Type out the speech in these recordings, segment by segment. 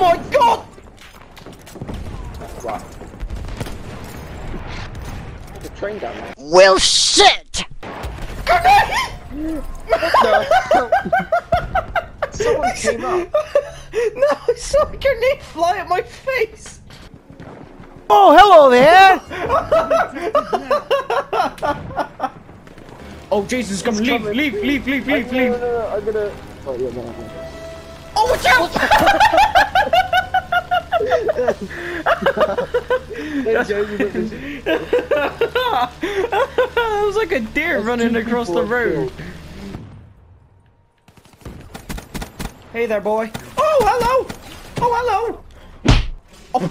Oh my god! Right. There's a train down there. Well, shit! No. Someone came up. no, I saw a grenade fly at my face! Oh, hello there! Oh, Jesus, come, leave, coming. leave, leave, leave, leave, no, leave. no, no, I'm gonna. Oh, yeah, no, no. Oh, watch out! There you go, you got this. That was like a deer running across the road. killed. Hey there, boy. Oh, hello! Oh, hello! Oh.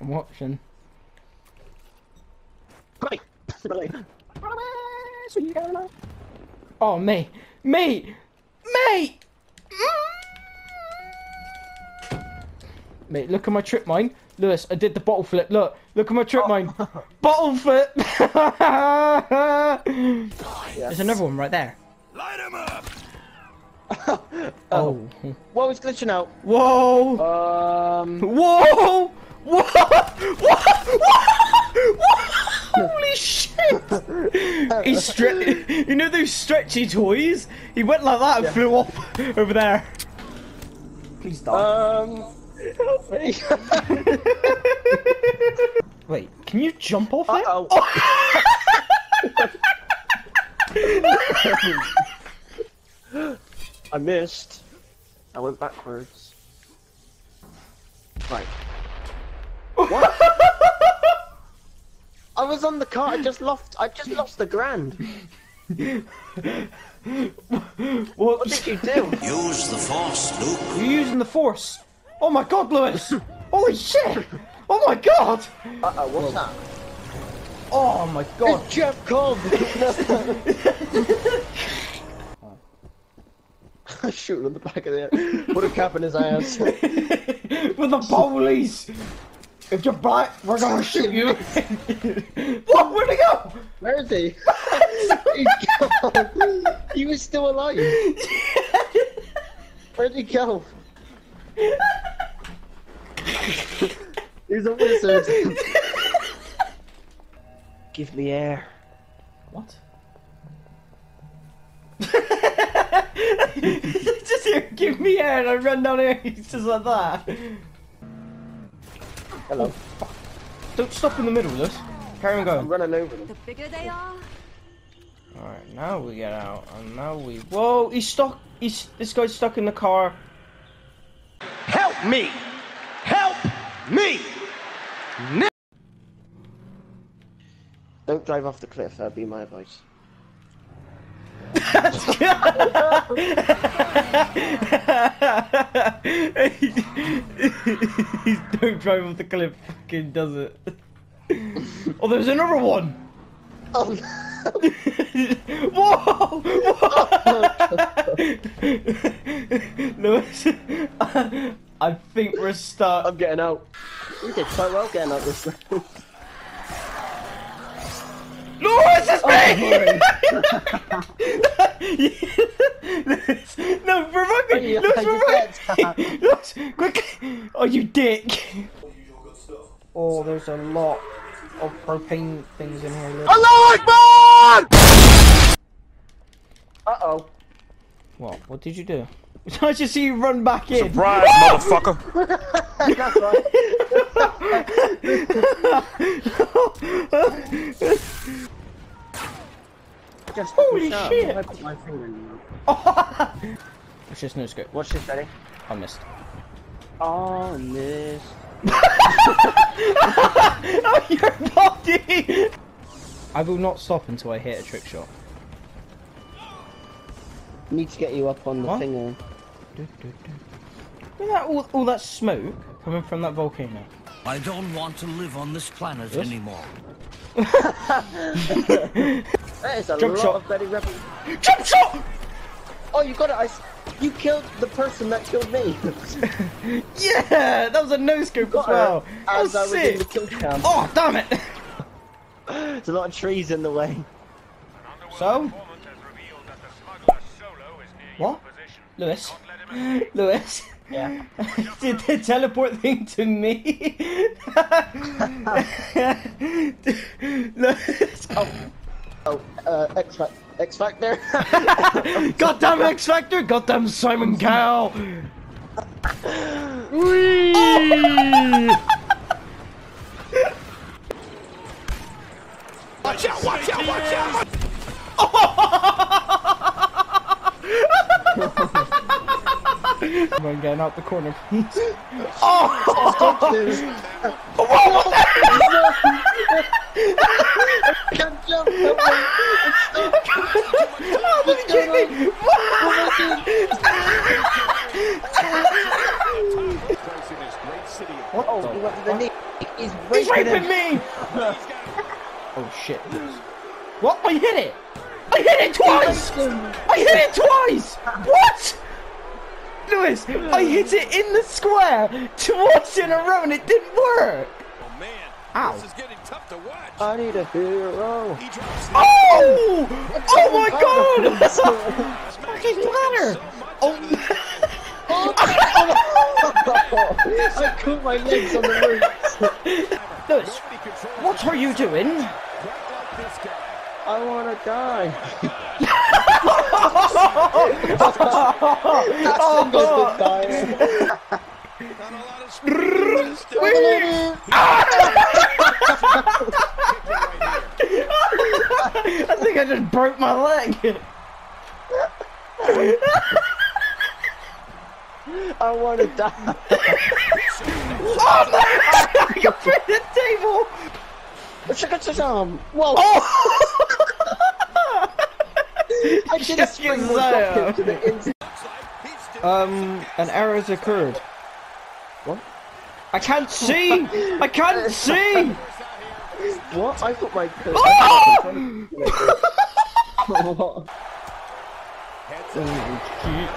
I'm watching. Right. Right. Oh, mate, mate, mate, mate. Look at my trip mine, Lewis. I did the bottle flip. Look, look at my trip mine. Bottle flip. There's another one right there. Light him up! Oh. Whoa, it's glitching out. Whoa. Um. Whoa! Whoa! Whoa! Whoa! Holy shit! He stre- You know those stretchy toys? He went like that and Yeah. flew off over there. Please die. Um. Help me. Wait, can you jump off it? Uh-oh. I missed. I went backwards. Right. What? I was on the car. I just lost. I just lost the grand. What? What did you do? Use the force, Luke. You're using the force. Oh my god, Lewis! Holy shit! Oh my god! Uh oh. What's that? Oh my god! It's Jeff Cobb. Shoot him in the back of the head. Put a cap in his ass. With the police! If you're black, we're gonna shoot you! what? Where'd he go? Where is he? He's. He was still alive. Where'd he go? He's a wizard. Give me air. What? just here, give me air and I run down here, he's just like that. Hello. Don't stop in the middle, Lewis. Carry on I'm going. running over them. The bigger they are, Alright, now we get out, and now we... Whoa, he's stuck, he's... This guy's stuck in the car. Help me! Help me! Don't drive off the cliff, that'd be my advice. He's don't drive off the cliff, fucking does it. oh, there's another one! Oh Whoa! Whoa! Lewis, I think we're stuck. I'm getting out. We did quite well getting out this room. Lewis, it's me! Oh, Lewis, no, revive me! Oh, Lewis, yeah, revive you me! Lewis, quick! Oh, you dick! Oh, there's a lot of propane things in here. Lewis. Uh oh. What? What did you do? I just see you run back in. Surprise, motherfucker! That's right. Just Holy shit. I put my finger in your It's just no scope. Watch this, ready? I missed. Oh, missed. oh, your body! I will not stop until I hit a trick shot. Need to get you up on the What? finger. Look at that, all, all that smoke coming from that volcano. I don't want to live on this planet Yes? anymore. That is a Jump lot shot. of Betty Rebel. Jump shot! Oh, you got it. I s you killed the person that killed me. Yeah, that was a no scope as well. As I was in the kill cam. Oh, damn it! There's a lot of trees in the way. So? What? Lewis? Lewis? Yeah. Did the teleport thing to me? Lewis? Oh, uh, X, Fac- X Factor. Goddamn X Factor! Goddamn Simon Cowell! Watch out, watch out, watch out! Come on, getting out the corner, please. Can't jump. Going on? Oh, he went to the knee. He's raping, He's raping me! oh shit. What? I hit it! I hit it twice! I hit it twice! What? Lewis, I hit it in the square twice in a row and it didn't work! Man, Ow. this is getting tough to watch. I need a hero. He. Oh! Oh my god! Oh god! Fucking bladder! Oh, I caught my legs on the roof. Lewis, what are you doing? I wanna die. Oh, Goes to dying. Not a lot of speed in this stuff. I think I just broke I wanna die. Oh no! I got through the table! Check out his arm. Whoa! Oh! I did a spring to the inside. Um, an error's occurred. What? I can't see! I can't see! What? I thought my. Oh! What?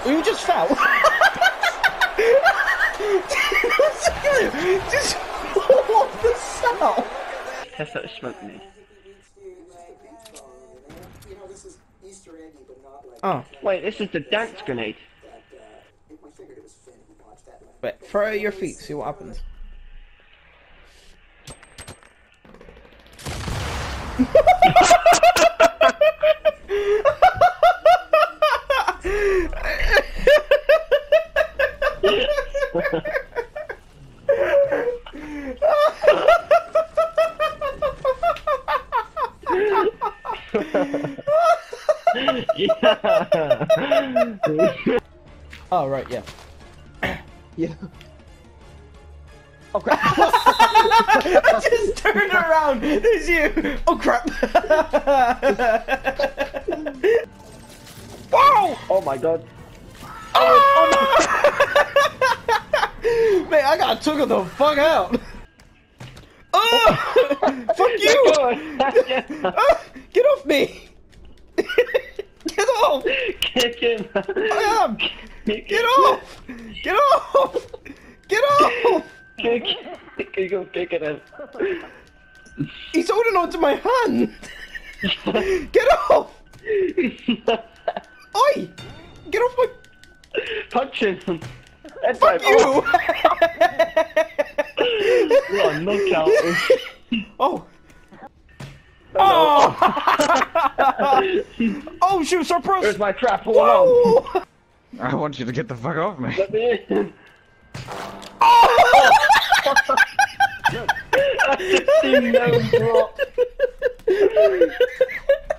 You just fell. just what the sound? Test that smoke me. Oh, Wait, this is the dance grenade. wait, throw out your feet, see what happens. Oh, right, yeah. Yeah. Oh crap! I just turned around. There's you. Oh crap. wow. oh my god. Mate, I got took the fuck out. Oh, fuck you. Ah, get off me. Get off. Kick him! I am. Get off. Get off. Get off. Kick! Kick him, kicking him. He's holding on to my hand. Get off. Oi. Get off my. Punch him! That's Fuck right. you. Oh, what a knockout. Oh. Oh! oh, shoot, surprise! There's my trap all along. Whoa! I want you to get the fuck off me. Let me in. Sixteen no drop.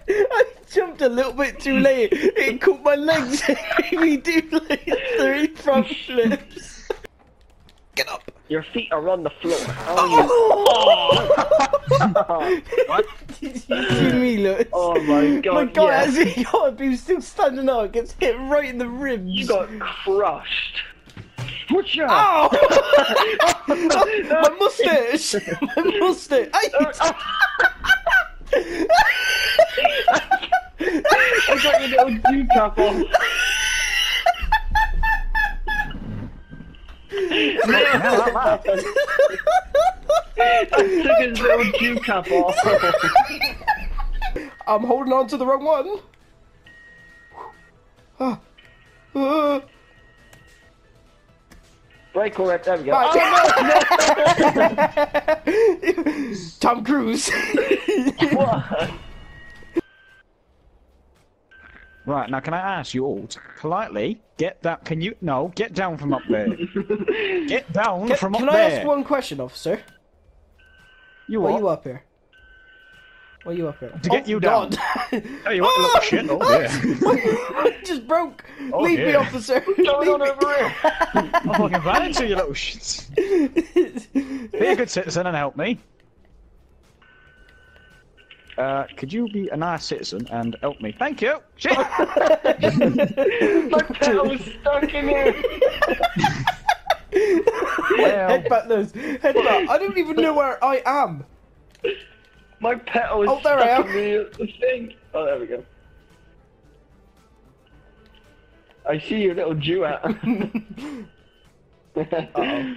I jumped a little bit too late. It caught my legs. It made me do like three front flips. Get up. Your feet are on the floor. Oh, Oh! What? Did you see me, look? oh my god. my god, yeah. as he got up, he was still standing up, gets hit right in the ribs. You got crushed. Watch out! Oh! my mustache! My mustache! Ay! I got your little dew cap on. I'm. Took his little Jew cap off. I'm holding on to the wrong one. Ah. Break or there we go. Right. Oh, Tom Cruise. What? Right, now can I ask you all to politely get that? Can you? No, get down from up there. Get down Can, from up there. can I there. ask one question, officer? You Why what? you up here? Why you up here? To get Oh, you down. God. Hey, you want a little shit? Oh yeah. I just broke. Oh, Leave me, yeah. officer. Going on Leave over here? I'm fucking ran to you little shits. me. Be a good citizen and help me. Uh, could you be a nice citizen and help me? Thank you. Shit. My pedal was stuck in here. Well, Headbutt those. Headbutt. I don't even know where I am. My pedal was Oh, there I am. in the, the thing. Oh, there we go. I see your little Jew hat. Uh-oh.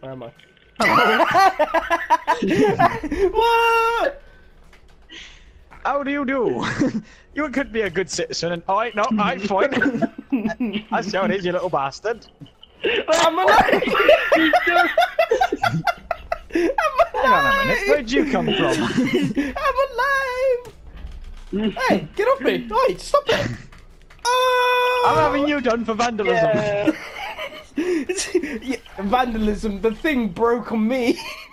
Where am I? Oh. what? how do you do? you could be a good citizen and I no, I fine. That's how it is, you little bastard. I'm alive. Hang on a minute. Where'd you come from? I'm alive. Hey, get off me! Hey, stop it! Oh! I'm having you done for vandalism. yeah. Vandalism. The thing broke on me.